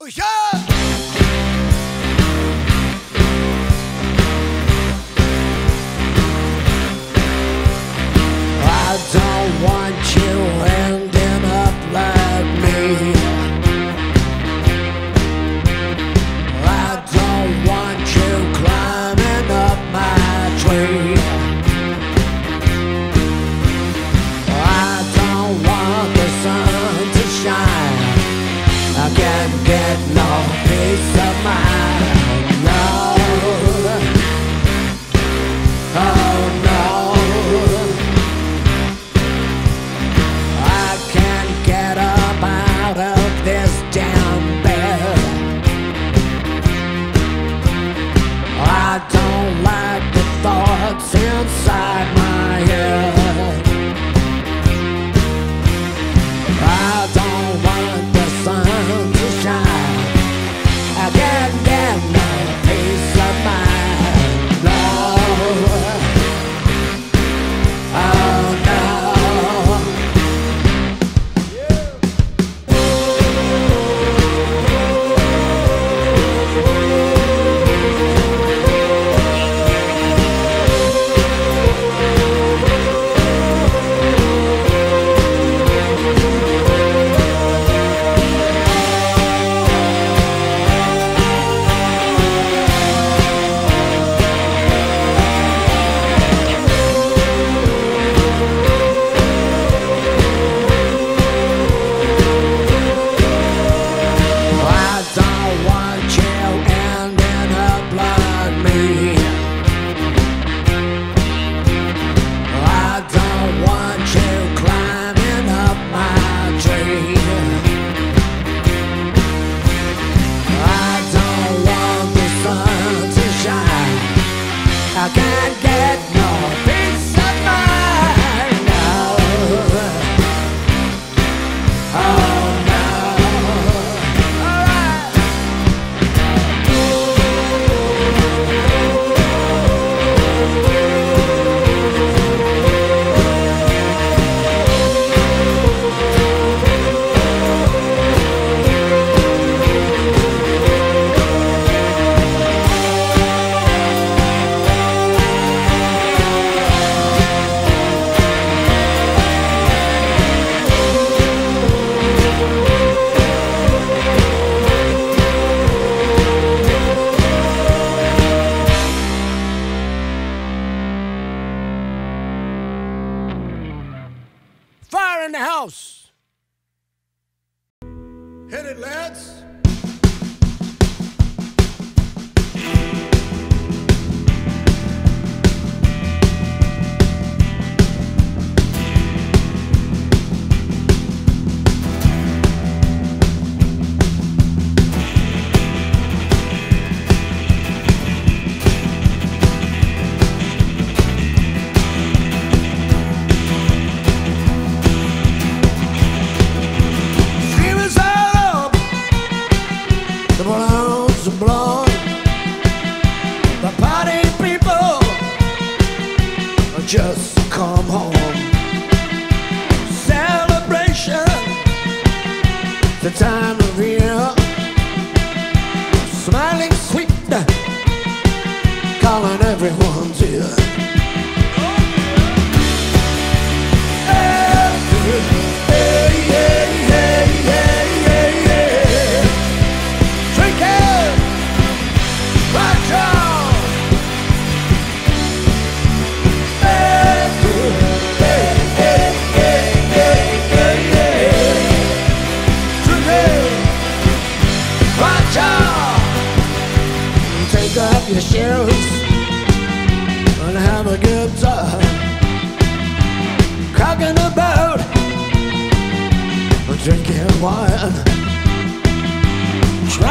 Oh, I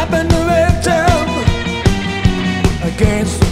trapping the victim against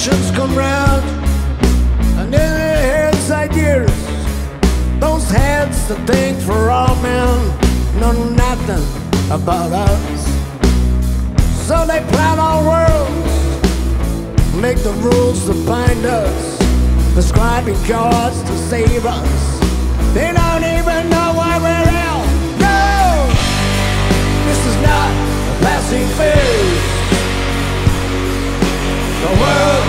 politicians come round and in their heads ideas. Those heads that think for all men know nothing about us. So they plan our worlds, make the rules that bind us, prescribing cures to save us. They don't even know why we're ill. No, this is not a passing phase. The world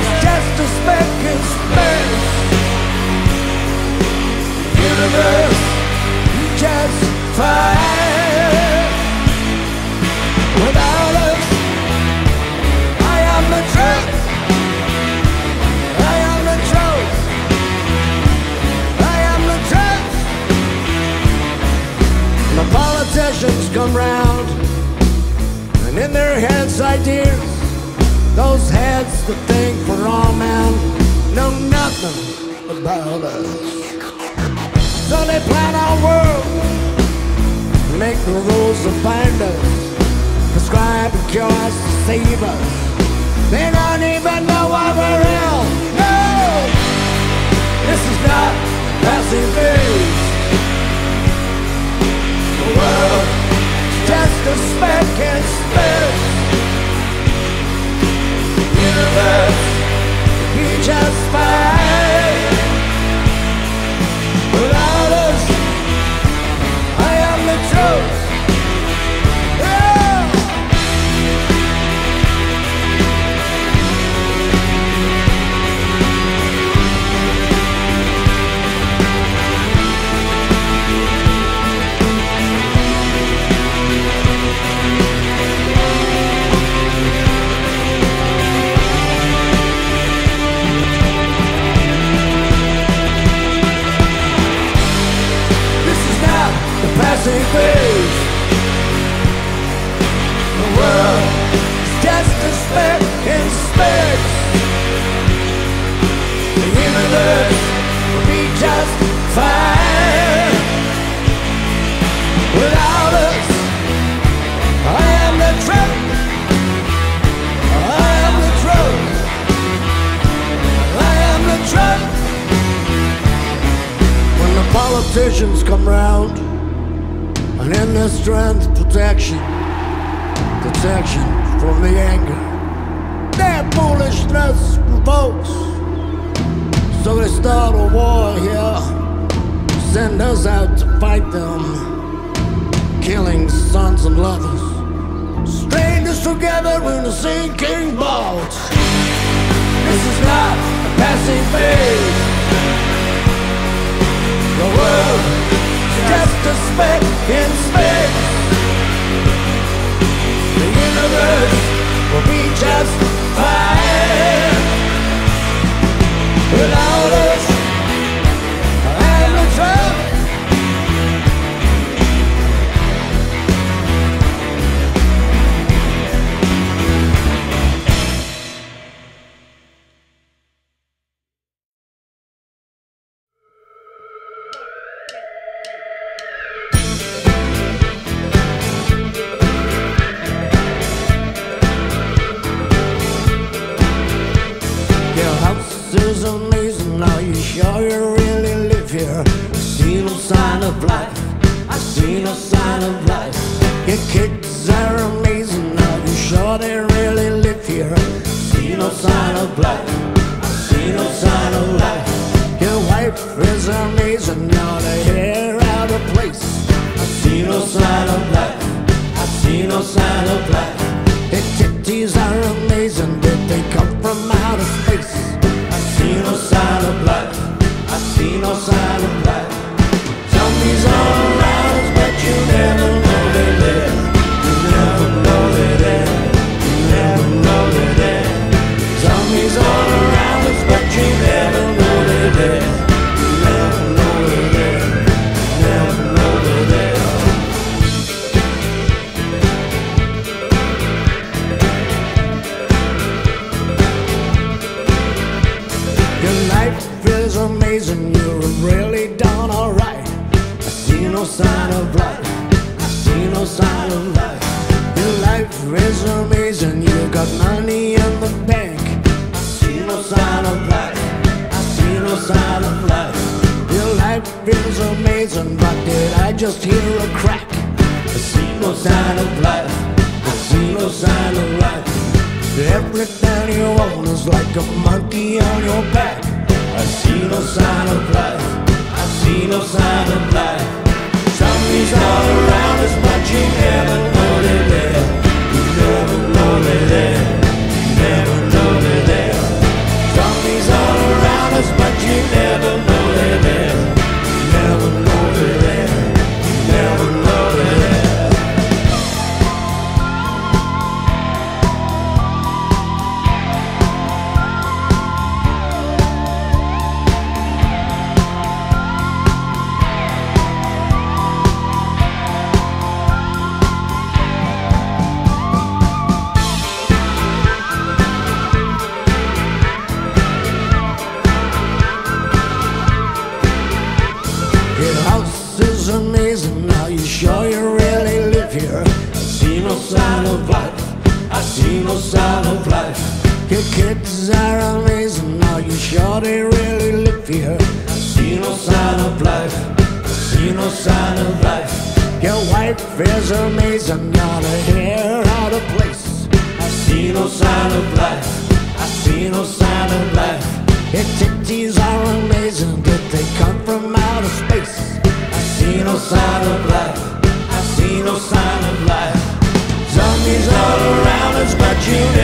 is just a speck in space. Universe just. Without us, I am the truth. I am the truth. I am the truth. The politicians come round, and in their heads ideas. Those heads that think for all men know nothing about us. So they plan our world, make the rules that bind us, prescribe the cures to save us. They don't even know why we're ill. No, this is not passing phase. The world just a speck in space universe be just fine. Passing and strength protection, protection from the anger, their foolishness provokes. So they start a war here, send us out to fight them, killing sons and lovers, strangers together in a sinking boat. This is not a passing phase. sure just a speck in space. The universe will be just fine without you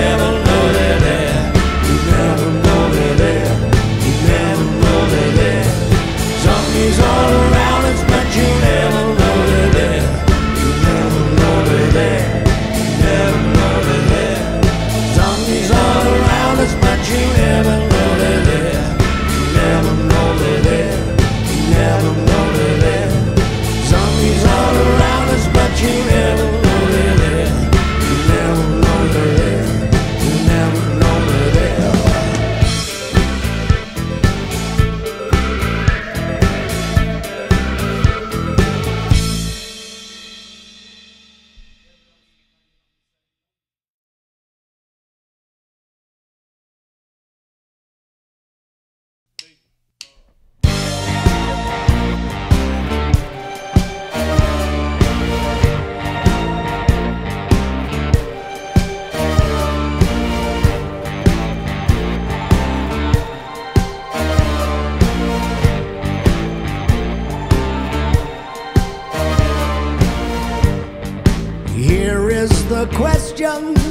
the question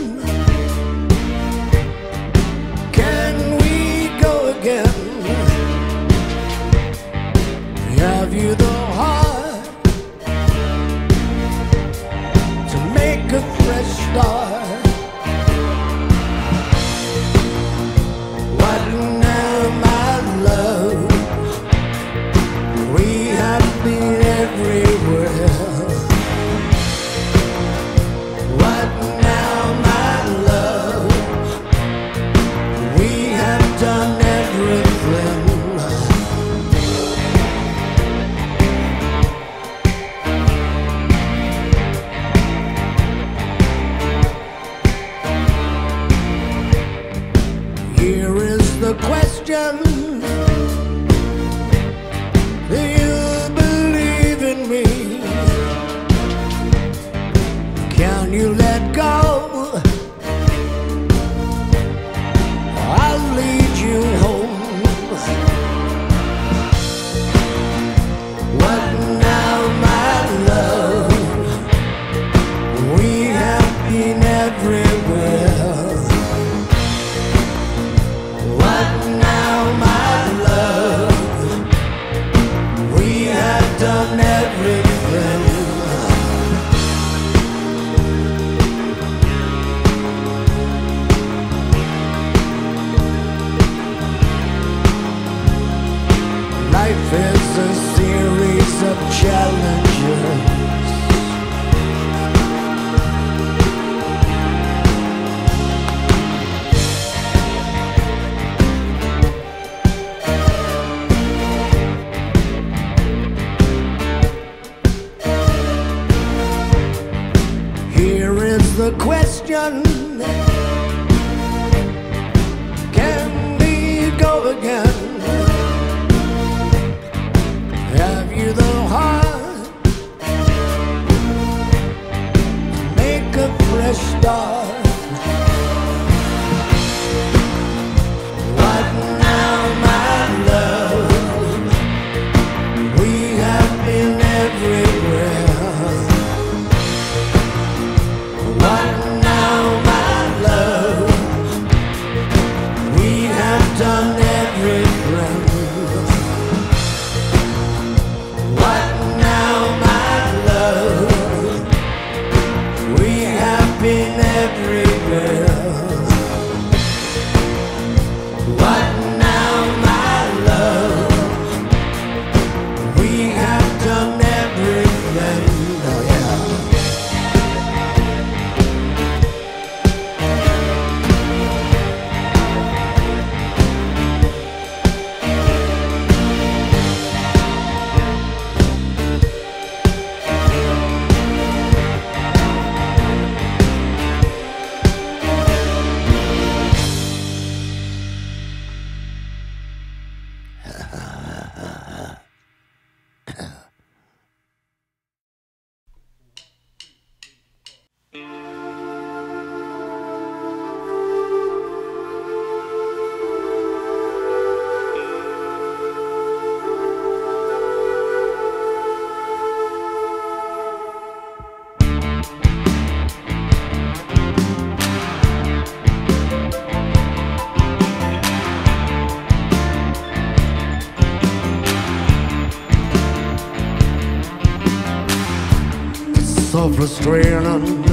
frustrating.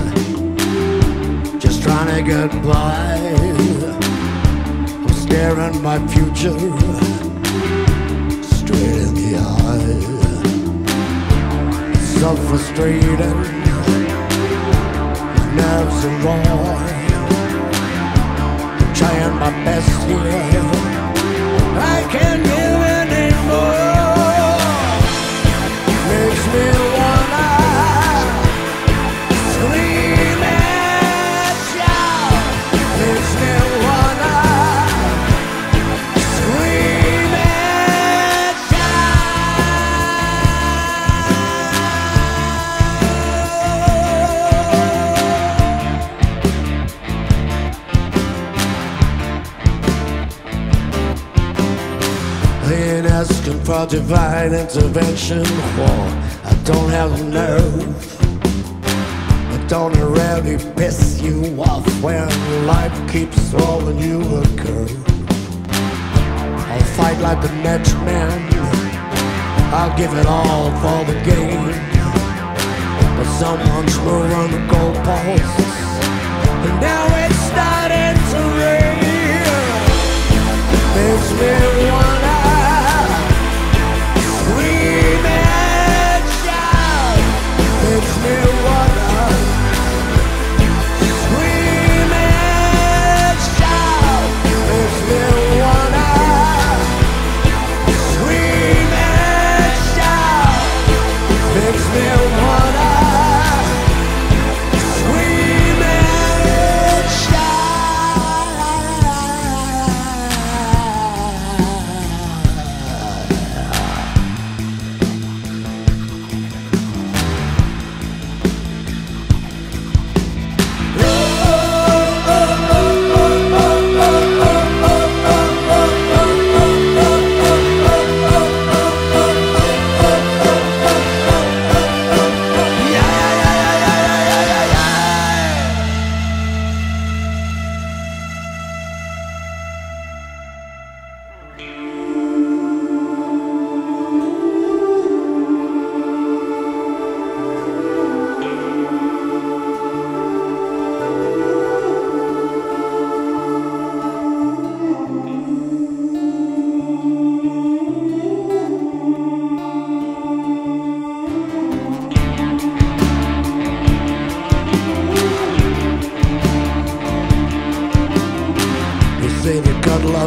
Just trying to get by. I'm staring my future straight in the eye. So frustrating. Nerves are raw. Trying my best here. I can't for divine intervention. Or I don't have the nerve. I don't really piss you off when life keeps throwing you a curve? I'll fight like the next man. I'll give it all for the game. But someone's moving the goalposts. And now it's starting to rain. Makes me wanna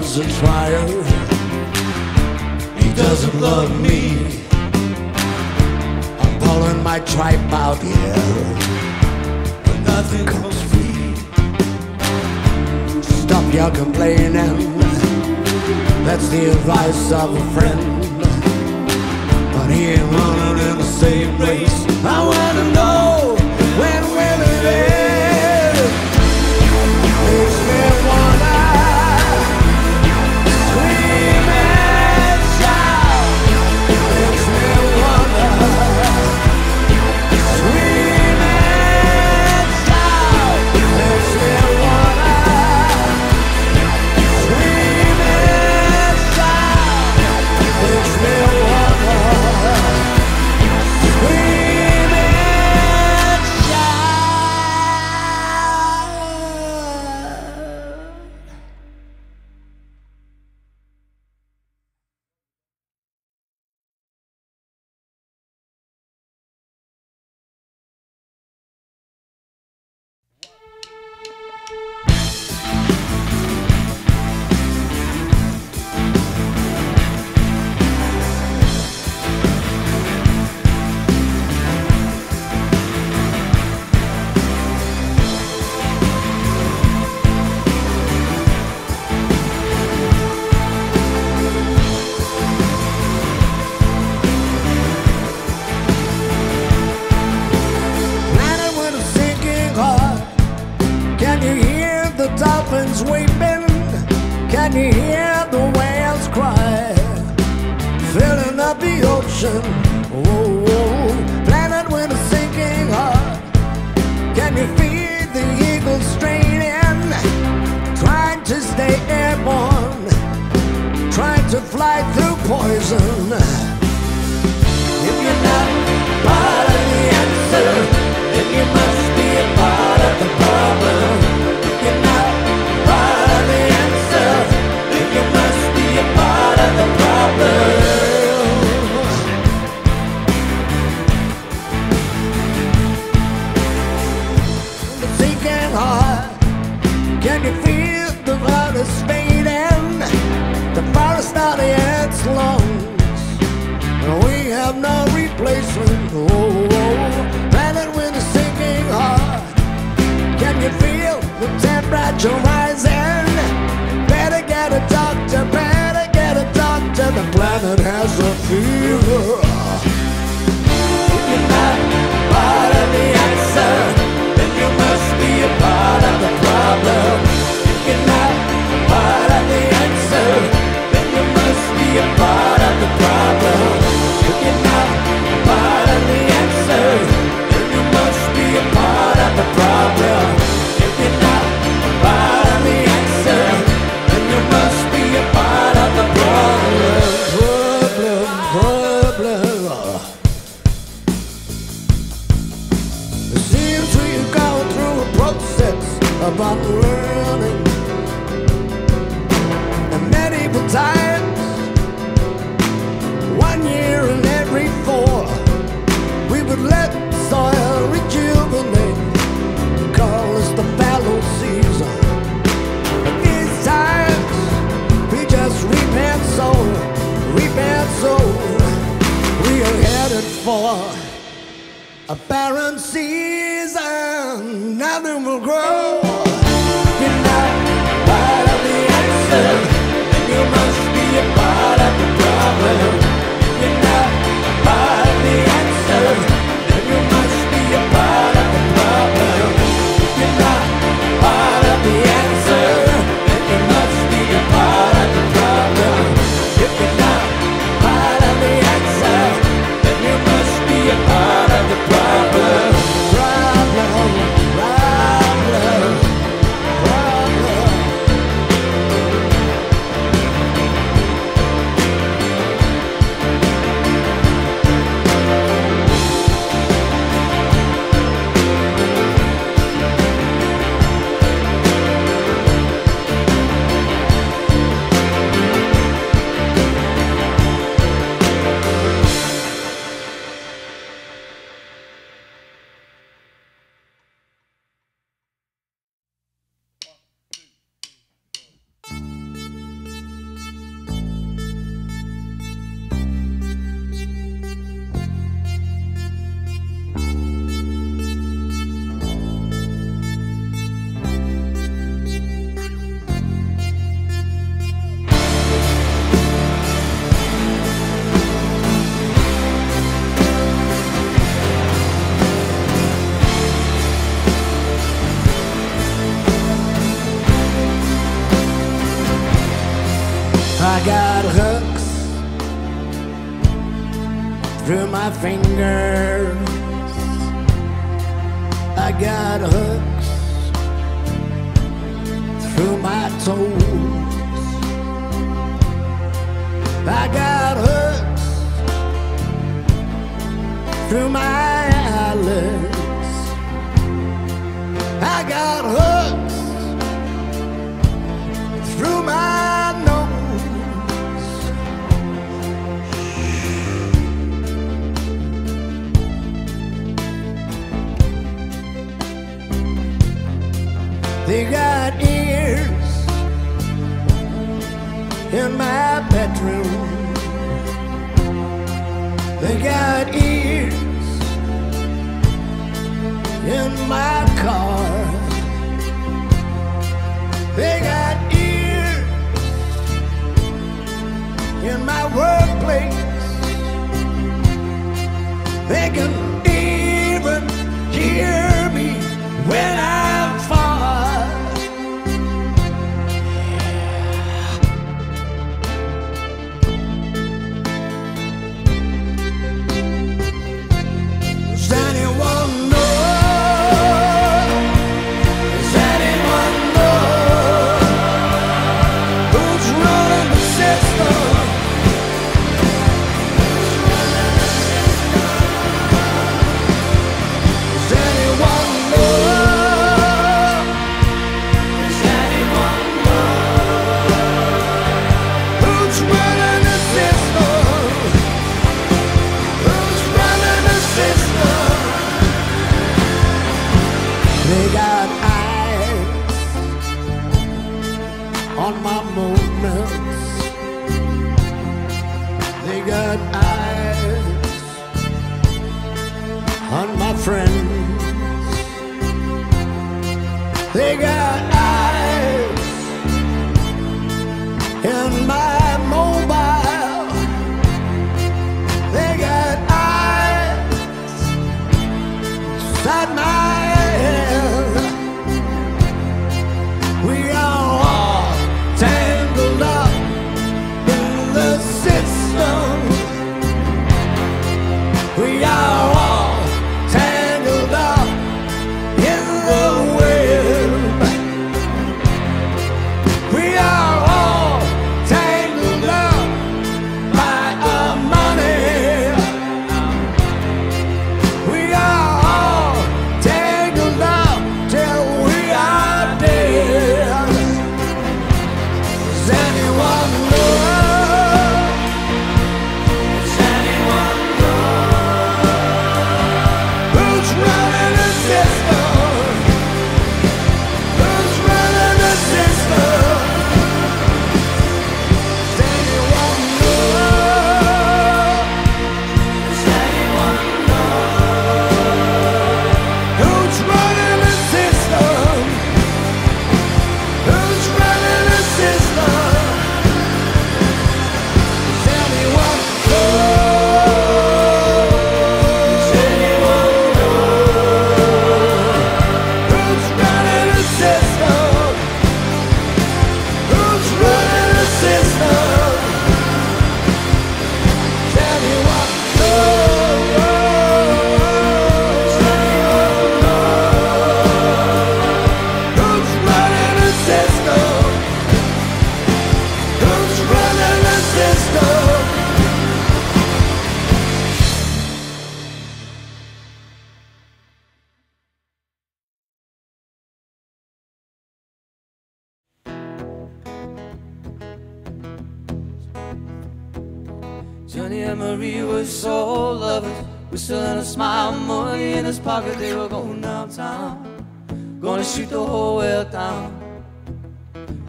love's a trier. He doesn't love me. I'm pulling my tripe out here, but nothing comes free. Stop your complaining. That's the advice of a friend. But he ain't running in the same race. I wanna know when will it end? It's been I got hooks through my fingers. I got hooks through my toes. I got hooks through my eyelids. I got hooks through my They got ears in my bedroom. They got ears in my car. They got ears in my workplace. They can even hear me when I'm in my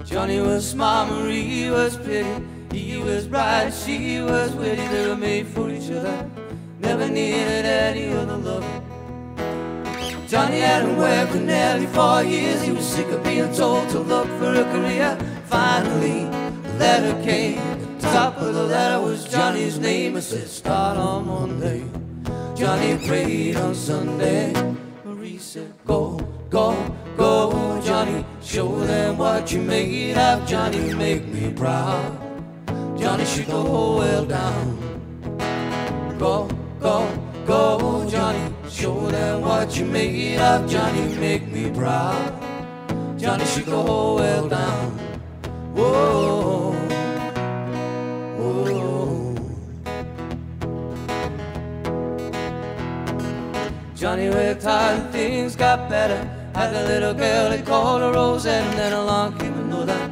Johnny was smart, Marie was pretty. He was bright, she was witty. They were made for each other. Never needed any other love. Johnny hadn't worked in nearly four years. He was sick of being told to look for a career. Finally, a letter came. The Top of the letter was Johnny's name. It said, Start on Monday. Johnny prayed on Sunday. Marie said, Go, go. Show them what you made of, Johnny, make me proud. Johnny should go well down. Go, go, go, Johnny. Show them what you made of, Johnny, make me proud. Johnny should go well down. Whoa, whoa. Johnny, with time things got better. Had a little girl he called her Rose and then along came another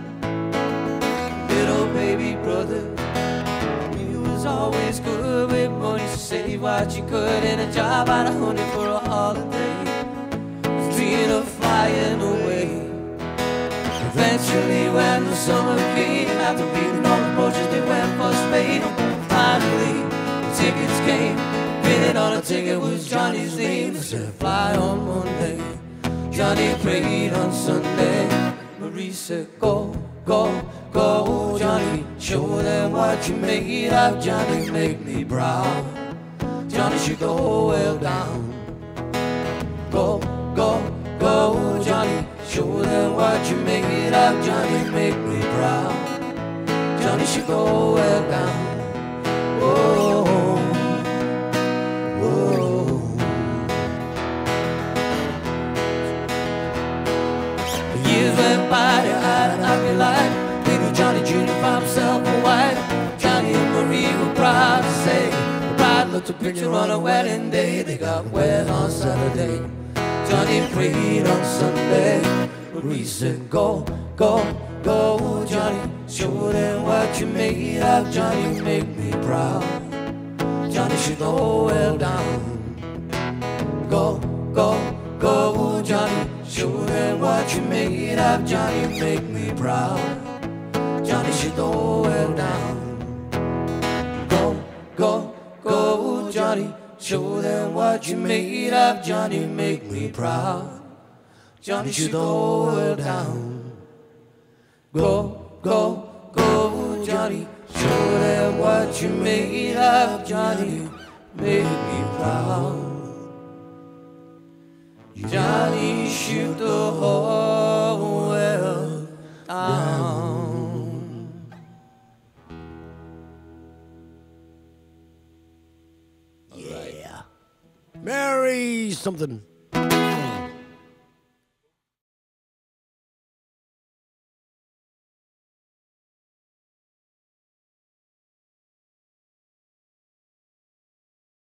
little baby brother. He was always good with money, so save what you could in a job out of honey for a holiday. Was dreaming of flying away. Eventually, when the summer came, after reading all the brochures, they went for Spain. Finally, the tickets came. Written on a ticket was Johnny's name. They said, fly on Monday. Johnny prayed on Sunday. Marie said, go, go, go, Johnny. Show them what you made of. Johnny, make me proud. Johnny, should go well down. Go, go, go, Johnny. Show them what you made of. Johnny, make me proud. Johnny, should go well down. Whoa, whoa. Went by, they happy life. Little Johnny Jr. found himself a wife. Johnny and Marie were proud to say. The bride looked a picture on a wedding day. They got wed on Saturday. Johnny prayed on Sunday. Marie said, Go, go, go, Johnny. Show them what you made of. Johnny, make me proud. Johnny, the whole world down. Go, go, go, Johnny. Show them what you made of. Johnny, make me proud. Johnny, shoot the world down. Go, go, go, Johnny. Show them what you made of. Johnny, make me proud. Johnny, shoot the world down. Go, go, go, Johnny. Show them what you made of. Johnny, make me proud. Johnny, shoot the whole world down. Yeah. Mary something.